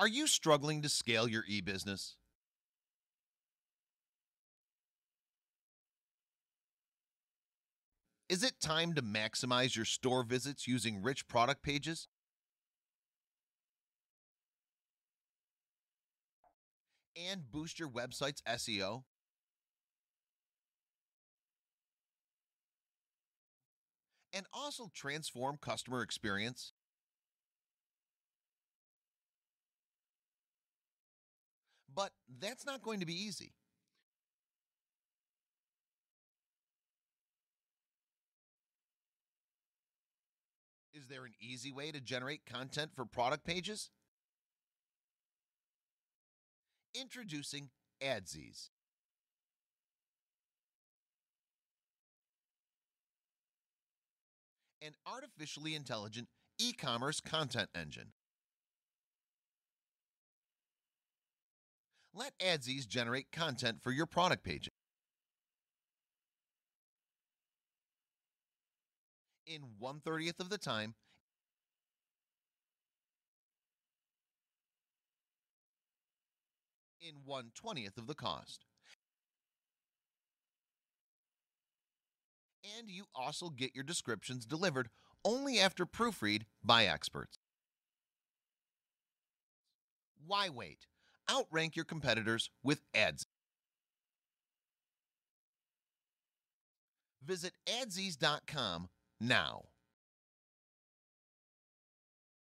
Are you struggling to scale your e-business? Is it time to maximize your store visits using rich product pages? And boost your website's SEO? And also transform customer experience? But that's not going to be easy. Is there an easy way to generate content for product pages? Introducing AdZis. An artificially intelligent e-commerce content engine. Let AdZis generate content for your product pages. in 1 30th of the time in 1 20th of the cost. And you also get your descriptions delivered only after proofread by experts. Why wait? Outrank your competitors with ads. Visit adzis.com now.